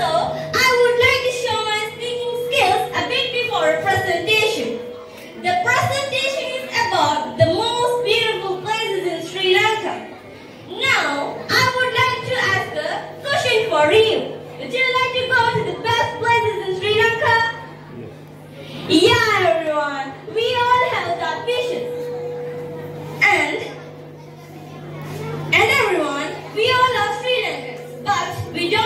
also, I would like to show my speaking skills a bit before a presentation. The presentation is about the most beautiful places in Sri Lanka. Now, I would like to ask a question for you. Would you like to go to the best places in Sri Lanka? Yeah, everyone. We all have that vision. And and everyone, we all are Sri Lankans, but we don't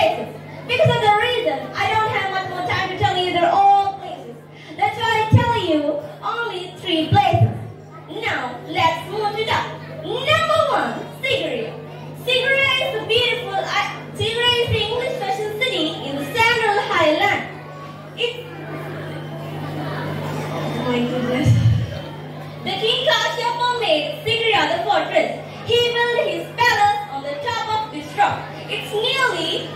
places. Because of the reason I don't have much more time to tell you they're all places. That's why I tell you only three places. Now let's move it up. Number one, Sigiriya. Sigiriya is a beautiful Sigiriya is the English fashion city in the Central Highland. It's Oh my goodness. The king Kashyapa made Sigiriya the fortress. He built his palace on the top of this rock. It's nearly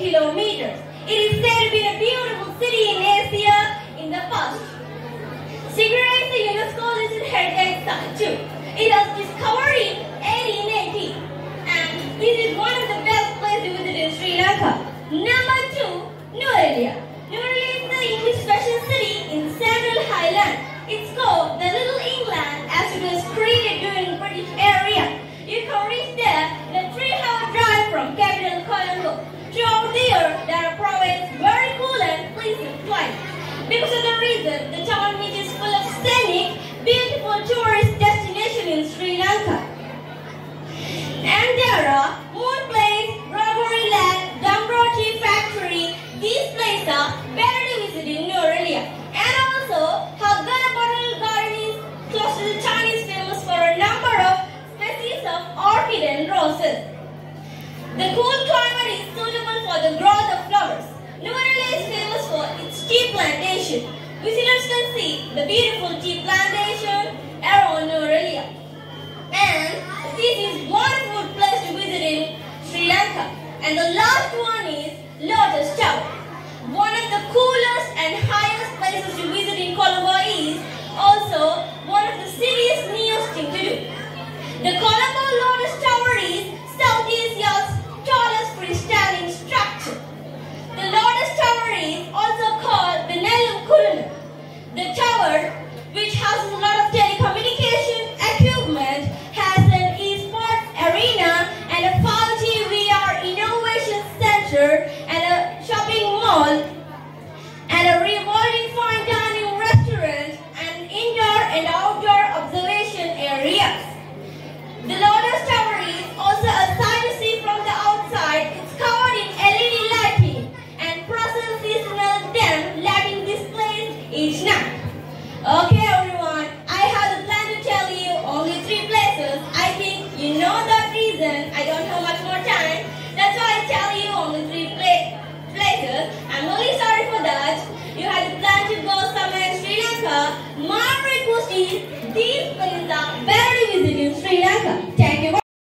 kilometers. It is said to be a beautiful city in Asia in the past. Sigiriya is a UNESCO listed heritage site too. It was discovered in 1880 and this is one of the best places to visit in Sri Lanka. Number two, New New Nuwara is the English fashion city Because of the reason, the town which is full of scenic, beautiful tourist destination in Sri Lanka. And there are Moon Place, Robbery Land, Damroti Factory. These places are better to visit in Nuwara Eliya. And also, Hakgala Botanical Garden is close to the Chinese famous for a number of species of orchid and roses. The cool climate is suitable for the growth of flowers. Tea plantation. Visitors can see the beautiful tea plantation around Aurelia. And this is wonderful place to visit in Sri Lanka. And the last one is reason I don't have much more time. That's why I tell you only three pla places. I'm really sorry for that. You had planned to go somewhere in Sri Lanka. My request is these places are very visited in Sri Lanka.